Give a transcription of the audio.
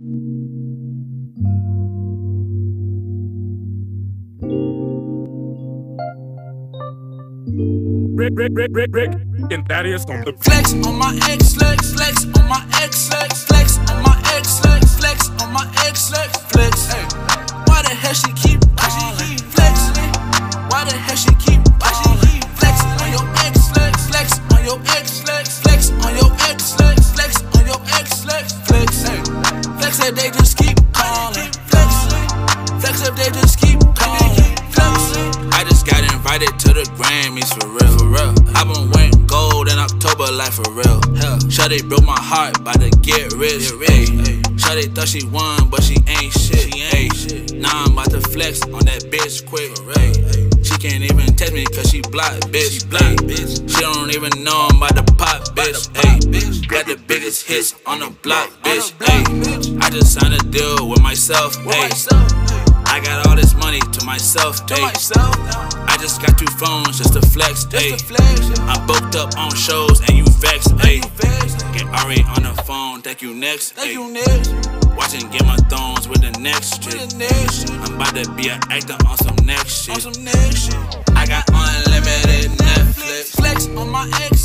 Rick, Rick, Rick, Rick, Rick, and Thaddeus on the Flex on my ex, flex, flex on my ex, flex, flex if they just keep calling, flex, flex if they just keep calling. I just got invited to the Grammys for real, for real. I been went gold in October, like for real. Hell, Shawty broke my heart by the get rich. Shawty thought she won, but she ain't shit. She ain't shit. Now I'm about to flex on that bitch quick. Hey, she can't even text me cause she blocked, bitch. She blocked, bitch. She don't even know I'm about to pop, bitch. Hey, got the biggest hits on the block, bitch. Hey, I just signed a deal with myself. Hey, I got all this money to myself. Hey, I just got two phones just to flex. Hey, I'm booked up on shows and you vex. Hey, get Ari on the phone. Thank you next. Hey, watching Game of Thrones with the next chick. I'm about to be an actor on some next shit. I got unlimited Netflix. Flex on my ex, flex, flex on my ex.